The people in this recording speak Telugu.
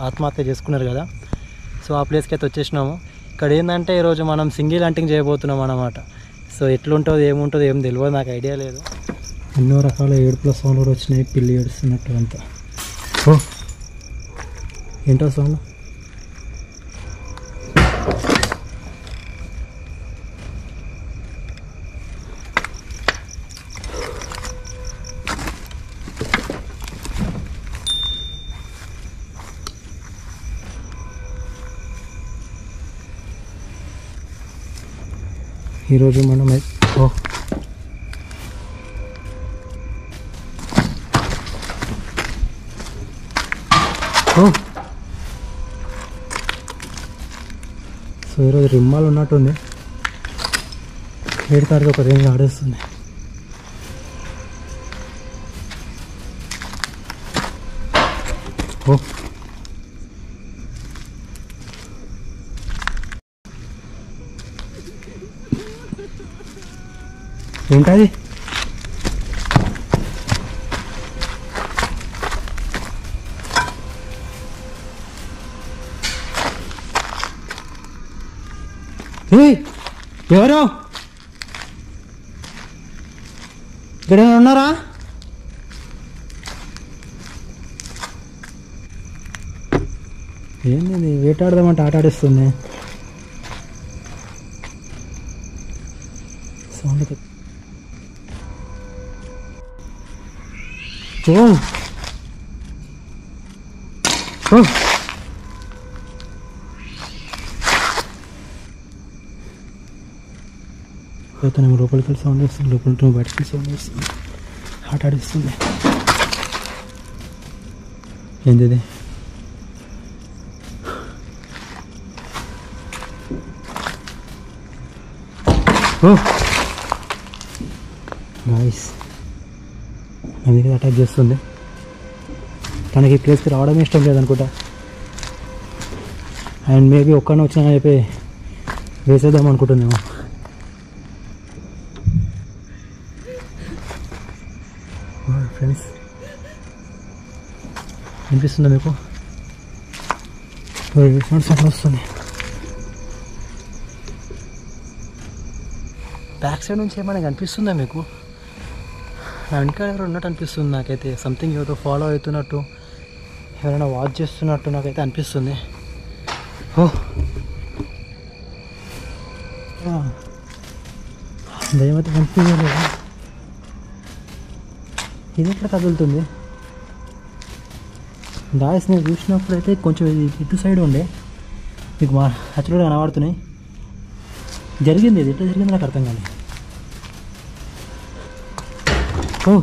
ఆత్మహత్య చేసుకున్నారు కదా. సో ఆ ప్లేస్కి అయితే వచ్చేసినాము. ఇక్కడ ఏంటంటే ఈరోజు మనం సింగిల్ హంటింగ్ చేయబోతున్నాం అన్నమాట. సో ఎట్లుంటుందో ఏముంటుందో ఏం తెలియదు నాకు ఐడియా లేదు. ఎన్నో రకాల ఏడుపుల సౌండ్ కూడా వచ్చినాయి పిల్లి ఏడుస్తున్నట్టు అంతా. ఓ. ఏంటో సౌండ్ ఈరోజు మనం ఓ. సో ఈరోజు రిమ్మాలు ఉన్నట్టుంది ఏడు తారీఖు ఒక రేంజ్ ఆడేస్తుంది. ఓ. ఏంటది? ఎవరు? ఇక్కడ ఏమైనా ఉన్నారా? ఏంది వేటాడదామంటే ఆట ఆడిస్తుంది. సౌండ్ తక్కువ. ఓ ఓ అతను లోపలికి వెళ్ళి సౌండ్ వస్తుంది లోపలికి నువ్వు బయటకి వెళ్ళి సౌండ్ వస్తుంది ఆట ఆడిస్తుంది ఏంది ఇది? ఓ నైస్ అందుకే అటాక్ చేస్తుంది. తనకి ఈ ప్లేస్కి రావడం ఇష్టం లేదనుకుంటా. అండ్ మేబీ ఒక్కడిని వచ్చినా చెప్పి వేసేద్దాం అనుకుంటుందేమో. ఫ్రెండ్స్ వినిపిస్తుందా మీకు? వస్తుంది. బ్యాక్ సైడ్ నుంచి ఏమైనా కనిపిస్తుందా మీకు? వెనకాల ఎవరు ఉన్నట్టు అనిపిస్తుంది నాకైతే. సంథింగ్ ఏదో ఫాలో అవుతున్నట్టు ఎవరైనా వాచ్ చేస్తున్నట్టు నాకైతే అనిపిస్తుంది. ఓ. దయమైతే కనిపించలేదు. ఇది ఎక్కడ కదులుతుంది? గాయస్ నేను చూసినప్పుడు అయితే కొంచెం ఇది ఇటు సైడ్ ఉండే. మీకు మా యాక్చువల్గా కనబడుతున్నాయి. జరిగింది ఇది. ఎట్లా జరిగింది నాకు అర్థం కాలేదు. ఓ